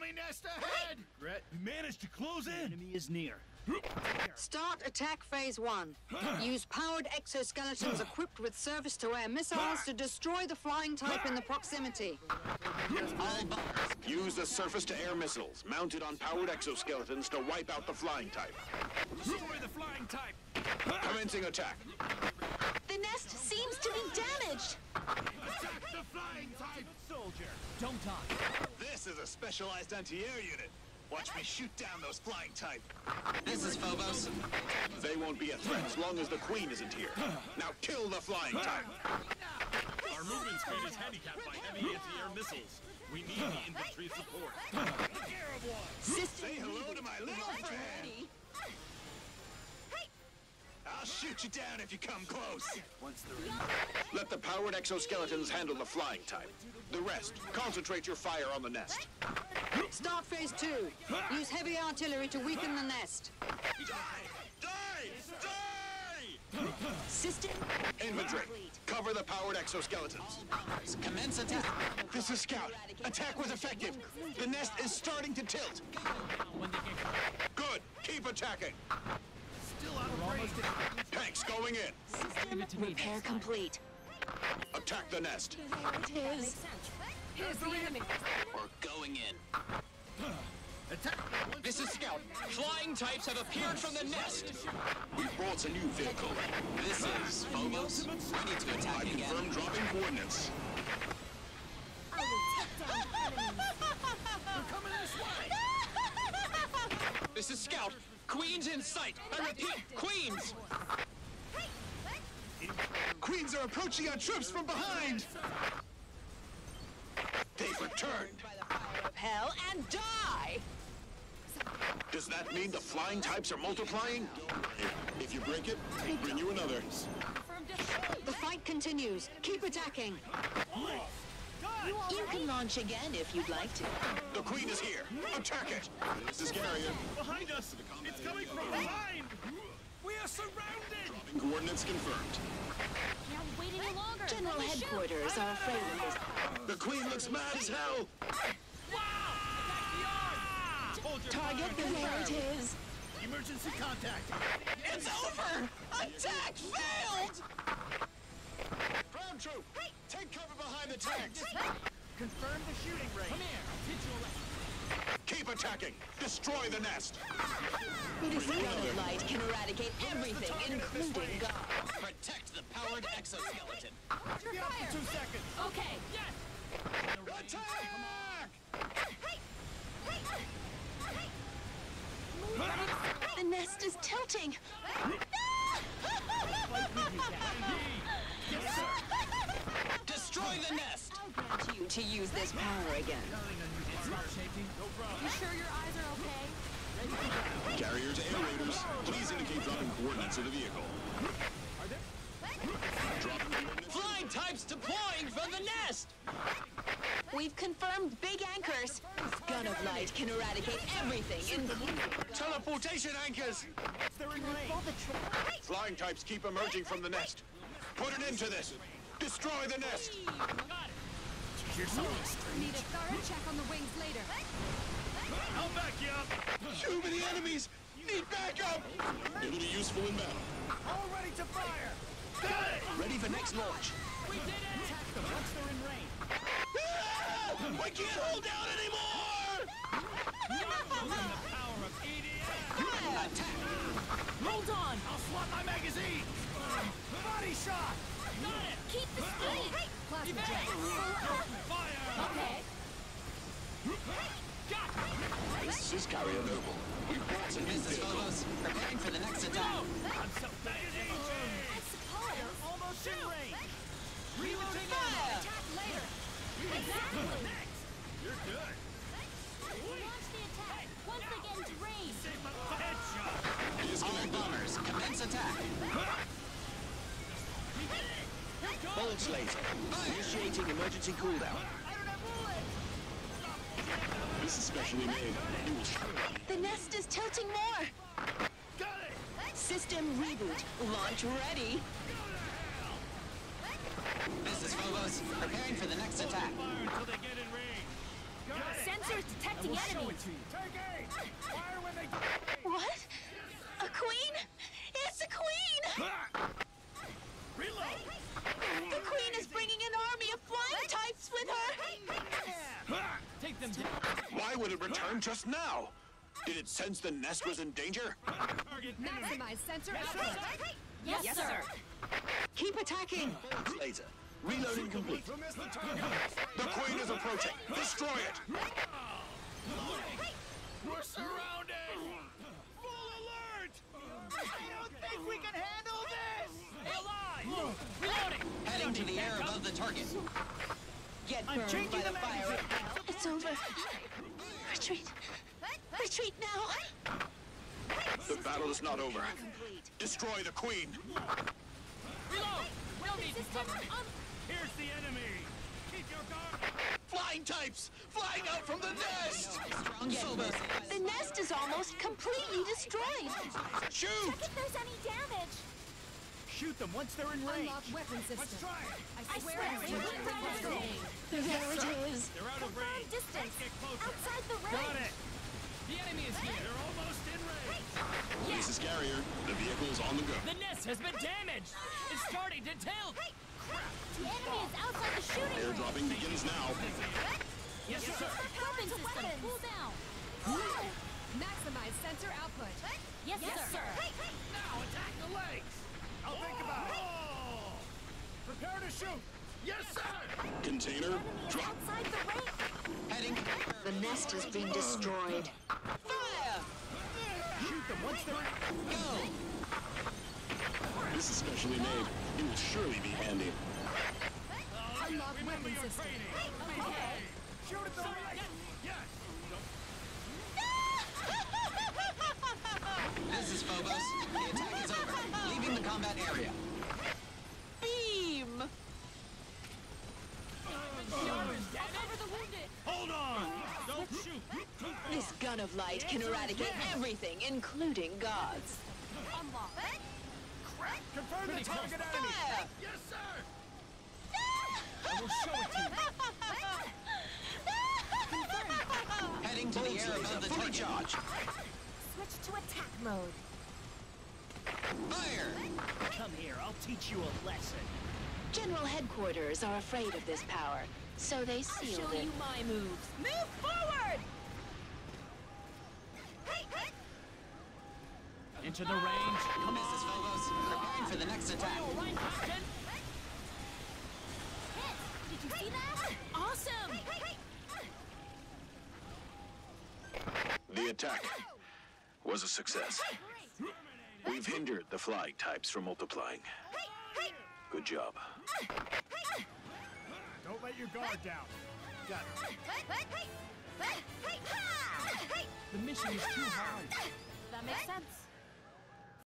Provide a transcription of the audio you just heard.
Enemy nest ahead! Gret, we managed to close in! The Enemy is near. Start attack phase one. Use powered exoskeletons equipped with surface-to-air missiles to destroy the flying type in the proximity. Use the surface-to-air missiles mounted on powered exoskeletons to wipe out the flying type. Destroy the flying type! Commencing attack. The nest seems to be damaged. Attack the flying type! Soldier, don't talk. This is a specialized anti-air unit. Watch me shoot down those flying type. This is Phobos. They won't be a threat as long as the queen isn't here. Now kill the flying type. Our movement speed is handicapped by heavy anti-air missiles. We need the infantry support. Say hello to my little friend. I'll shoot you down if you come close. Once they're in. Let the powered exoskeletons handle the flying type. The rest, concentrate your fire on the nest. Start phase two. Use heavy artillery to weaken the nest. Die! Die! Die! System Infantry, cover the powered exoskeletons. Commence attack. This is Scout. Attack was effective. The nest is starting to tilt. Good. Keep attacking. Still out of range. Tanks going in. system repair complete. Attack the nest. It is. Here's the enemy. Or going in. This is Scout. Flying types have appeared from the nest. We've brought a new vehicle. This is Phobos. We need to attack I've again. confirmed dropping coordinates. Coming this way! This is Scout. Queens in sight. I repeat, Queens. Queens are approaching our troops from behind. They've returned. Of hell and die. Does that mean the flying types are multiplying? If you break it, we'll bring you another. The fight continues. Keep attacking. You can launch again if you'd like to. The queen is here. Attack it. This is Carrier. Behind us! It's coming from behind! We are surrounded! Coordinates confirmed. Can't wait any longer. General Let me shoot. headquarters are afraid of this. The queen looks mad as hell. Target, there it is. Emergency contact! It's over. Attack failed. Ground troop, take cover behind the tanks. Confirm the shooting range. Come here, I'll teach you a lesson. Keep attacking. Destroy the nest. This gun light can eradicate everything, including God. Protect the powered exoskeleton. Be out for two seconds. Okay. Yes. Attack! The nest is tilting. Destroy the nest. I'll grant you to use this power again. It's not shaking. No problem. You sure your eyes are okay? Carriers, air raiders, please indicate dropping coordinates of the vehicle. Flying types deploying from the nest. We've confirmed big anchors. This gun of light can eradicate everything, including Teleportation anchors. They're in range. Flying types keep emerging from the nest. Put an end to this. Destroy the nest. Here's something strange. Need a thorough check on the wings later. I'll back you up! Too many enemies. Need backup. It'll be useful in battle. All ready to fire! Ready for next launch. We did it! Attack them once they're in range. Ah! I can't hold down anymore. The power of EDM! Hold on! I'll swap my magazine! Body shot! Keep the speed. Plasma jet. Fire! Okay. This is Carrier Noble. We've brought a new This. Phobos. Preparing for the next attack. I'm so magazine change! That's Apollo. Almost in range! Reloading fire. Attack later. Exactly. Next! You're good! Launch the attack once they get into range. Save my headshot! All bombers, commence attack. Pulse laser. Initiating emergency cooldown. This is specially made. It The nest is tilting more. Got it! System reboot. Launch ready. This is Phobos. Preparing for the next attack. Fire until they get in range! Sensors detecting We'll show enemies. it Why would it return just now? Did it sense the nest was in danger? Maximize sensor output. Yes, sir. Keep attacking. Laser. Reloading complete. The. The queen is approaching. Destroy it. We're surrounded! Full alert! You don't think we can handle this? Alive! Reloading! Heading to the air above the target. Get I'm burned by changing the the fire. magazine. It's over. Retreat. Retreat now. The battle is not over. Destroy the queen. Reload! We'll need to cover. on. Here's the enemy! Keep your guard! Flying types! Flying out from the nest! Strong Get Phobos. burned. The nest is almost completely destroyed. Shoot! Check If there's any damage. Shoot them once they're in range. Unlock weapon Let's try it! I swear swear it's it's weapon progressing. system. There it is. They're out of Confirm range. distance. Get closer. Outside the Got it! The enemy is here. They're almost in range. This is Carrier. The vehicle is on the go. The nest has been damaged. It's ah. starting to tilt. The enemy is outside the shooting range. Airdropping begins now. Yes, sir. Weapon system. Cool down. Maximize sensor output. Yes, sir. Now attack the legs. I'll think about it. Oh! Prepare to shoot. Yes, sir. Container, drop. Outside the range. Heading. The nest is being destroyed. Fire! Shoot them once they're in. Go. This is specially made. It will surely be handy. Uh, Unlock Remember weapon your system. training. Okay. Shoot at the right. Yes. This is Phobos. The attack is over. Leaving the combat area. Beam! Cover the wounded. Hold on. Don't shoot. This gun of light can eradicate everything, including gods. Unlock. Confirm the target enemy. Fire! Yes, sir. I will show it to you. Heading to the air above the Fully target. Charged. Switch to attack mode. Fire. Come here. I'll teach you a lesson. General headquarters are afraid of this power, so they I'll sealed show it. you my moves. Move forward. Into the range. Come This is Phobos. Preparing for the next attack. All right, Captain. Did you see that? Awesome. The attack was a success. We've hindered the flying types from multiplying. Good job. Don't let your guard down. Got it. The mission is too hard. That makes sense.